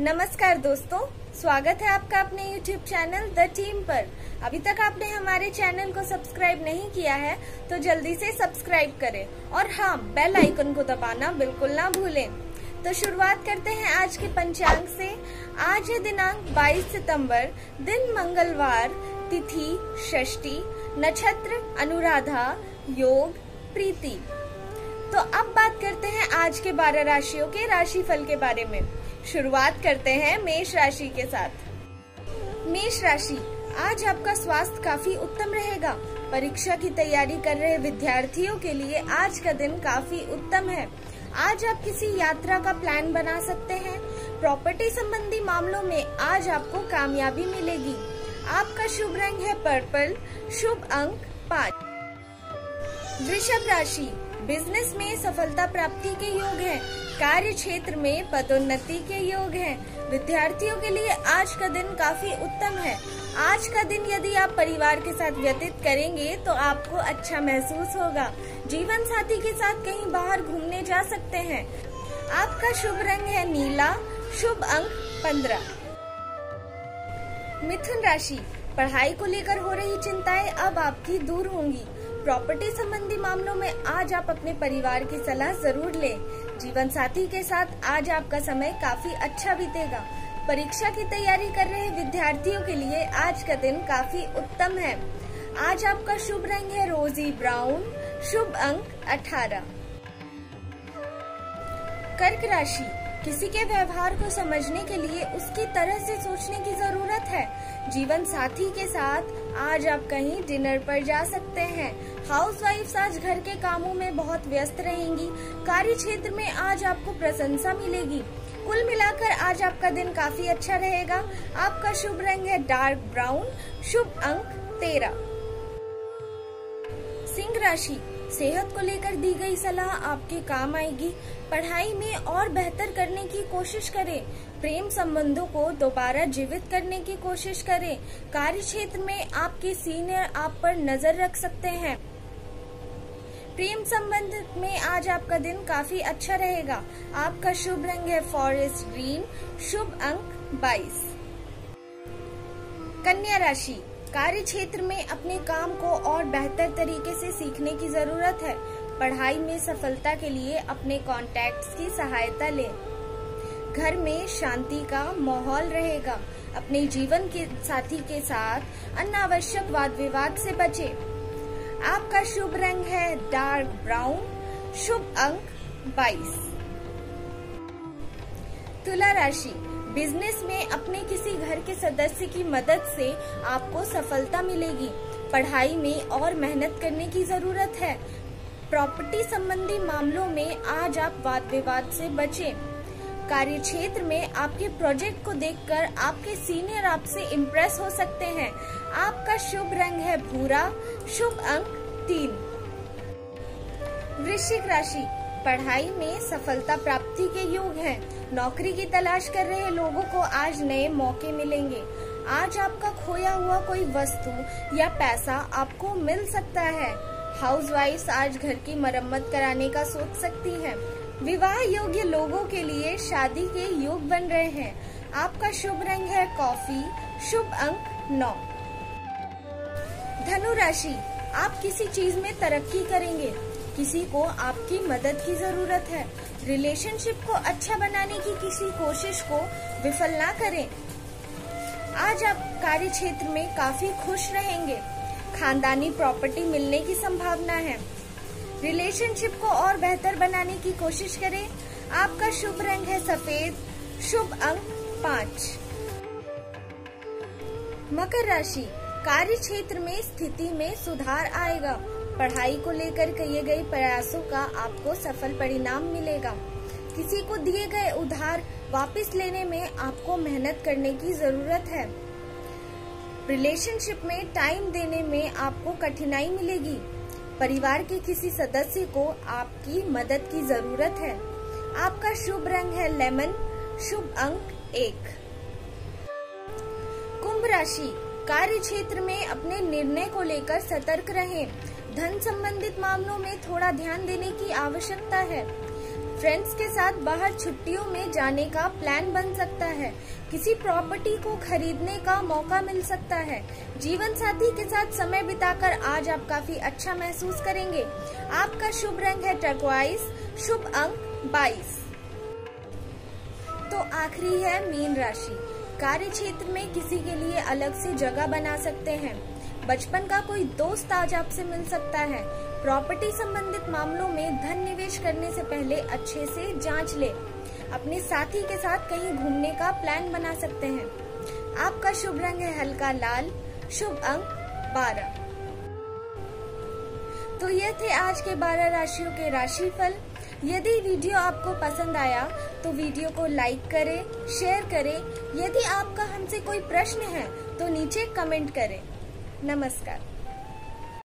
नमस्कार दोस्तों, स्वागत है आपका अपने YouTube चैनल द टीम पर। अभी तक आपने हमारे चैनल को सब्सक्राइब नहीं किया है तो जल्दी से सब्सक्राइब करें और हाँ बेल आइकन को दबाना बिल्कुल ना भूलें। तो शुरुआत करते हैं आज के पंचांग से। आज है दिनांक 22 सितंबर, दिन मंगलवार, तिथि, षष्ठी, नक्षत्र, अनुराधा, योग, प्रीति। तो अब बात करते हैं आज के बारह राशियों के राशि के बारे में। शुरुआत करते हैं मेष राशि के साथ। मेष राशि, आज आपका स्वास्थ्य काफ़ी उत्तम रहेगा। परीक्षा की तैयारी कर रहे विद्यार्थियों के लिए आज का दिन काफ़ी उत्तम है। आज आप किसी यात्रा का प्लान बना सकते हैं। प्रॉपर्टी संबंधी मामलों में आज आपको कामयाबी मिलेगी। आपका शुभ रंग है पर्पल शुभ अंक पाँच। वृषभ राशि बिज़नेस में सफलता प्राप्ति के योग हैं। कार्य क्षेत्र में पदोन्नति के योग हैं। विद्यार्थियों के लिए आज का दिन काफ़ी उत्तम है। आज का दिन यदि आप परिवार के साथ व्यतीत करेंगे तो आपको अच्छा महसूस होगा। जीवन साथी के साथ कहीं बाहर घूमने जा सकते हैं। आपका शुभ रंग है नीला। शुभ अंक पंद्रह। मिथुन राशि। पढ़ाई को लेकर हो रही चिंताएँ अब आपकी दूर होंगी। प्रॉपर्टी संबंधी मामलों में आज आप अपने परिवार की सलाह ज़रूर लें। जीवन साथी के साथ आज आपका समय काफ़ी अच्छा बीतेगा। परीक्षा की तैयारी कर रहे विद्यार्थियों के लिए आज का दिन काफ़ी उत्तम है। आज आपका शुभ रंग है रोजी ब्राउन। शुभ अंक 18 कर्क राशि। किसी के व्यवहार को समझने के लिए उसकी तरह से सोचने की ज़रूरत है। जीवन साथी के साथ आज आप कहीं डिनर पर जा सकते हैं। हाउस वाइफ आज घर के कामों में बहुत व्यस्त रहेंगी। कार्य क्षेत्र में आज आपको प्रशंसा मिलेगी। कुल मिलाकर आज आपका दिन काफ़ी अच्छा रहेगा। आपका शुभ रंग है डार्क ब्राउन। शुभ अंक तेरह। सिंह राशि। सेहत को लेकर दी गई सलाह आपके काम आएगी। पढ़ाई में और बेहतर करने की कोशिश करें। प्रेम संबंधों को दोबारा जीवित करने की कोशिश करें। कार्य क्षेत्र में आपके सीनियर आप पर नज़र रख सकते हैं। प्रेम संबंध में आज आपका दिन काफ़ी अच्छा रहेगा। आपका शुभ रंग है फॉरेस्ट ग्रीन। शुभ अंक 22 कन्या राशि। कार्य क्षेत्र में अपने काम को और बेहतर तरीके से सीखने की ज़रूरत है। पढ़ाई में सफलता के लिए अपने कॉन्टैक्ट्स की सहायता लें। घर में शांति का माहौल रहेगा। अपने जीवन के साथी के साथ अनावश्यक वाद विवाद से बचे। आपका शुभ रंग है डार्क ब्राउन शुभ अंक 22 तुला राशि बिज़नेस में अपने किसी घर के सदस्य की मदद से आपको सफलता मिलेगी। पढ़ाई में और मेहनत करने की ज़रूरत है। प्रॉपर्टी संबंधी मामलों में आज आप वाद विवाद से बचें। कार्य क्षेत्र में आपके प्रोजेक्ट को देखकर आपके सीनियर आपसे इम्प्रेस हो सकते हैं। आपका शुभ रंग है भूरा। शुभ अंक तीन। वृश्चिक राशि। पढ़ाई में सफलता प्राप्ति के योग है। नौकरी की तलाश कर रहे लोगों को आज नए मौके मिलेंगे। आज आपका खोया हुआ कोई वस्तु या पैसा आपको मिल सकता है। हाउस वाइफ आज घर की मरम्मत कराने का सोच सकती है। विवाह योग्य लोगों के लिए शादी के योग बन रहे हैं। आपका शुभ रंग है कॉफ़ी, शुभ अंक नौ। धनु राशि आप किसी चीज़ में तरक्की करेंगे। किसी को आपकी मदद की ज़रूरत है। रिलेशनशिप को अच्छा बनाने की किसी कोशिश को विफल ना करें। आज आप कार्य क्षेत्र में काफ़ी खुश रहेंगे। खानदानी प्रॉपर्टी मिलने की संभावना है। रिलेशनशिप को और बेहतर बनाने की कोशिश करें। आपका शुभ रंग है सफ़ेद, शुभ अंक पाँच। मकर राशि कार्य क्षेत्र में स्थिति में सुधार आएगा। पढ़ाई को लेकर किए गए प्रयासों का आपको सफल परिणाम मिलेगा। किसी को दिए गए उधार वापस लेने में आपको मेहनत करने की ज़रूरत है। रिलेशनशिप में टाइम देने में आपको कठिनाई मिलेगी। परिवार के किसी सदस्य को आपकी मदद की ज़रूरत है। आपका शुभ रंग है लेमन, शुभ अंक एक। कुंभ राशि, कार्य क्षेत्र में अपने निर्णय को लेकर सतर्क रहें। धन संबंधित मामलों में थोड़ा ध्यान देने की आवश्यकता है। फ्रेंड्स के साथ बाहर छुट्टियों में जाने का प्लान बन सकता है। किसी प्रॉपर्टी को खरीदने का मौका मिल सकता है। जीवन साथी के साथ समय बिताकर आज आप काफ़ी अच्छा महसूस करेंगे। आपका शुभ रंग है टर्कवाइस शुभ अंक 22 तो आखिरी है मीन राशि। कार्य क्षेत्र में किसी के लिए अलग से जगह बना सकते हैं। बचपन का कोई दोस्त आज आपसे मिल सकता है। प्रॉपर्टी संबंधित मामलों में धन निवेश करने से पहले अच्छे से जाँच ले। अपने साथी के साथ कहीं घूमने का प्लान बना सकते हैं। आपका शुभ रंग है हल्का लाल। शुभ अंक बारह। तो ये थे आज के बारह राशियों के राशिफल। यदि वीडियो आपको पसंद आया तो वीडियो को लाइक करें, शेयर करें। यदि आपका हमसे कोई प्रश्न है तो नीचे कमेंट करें। नमस्कार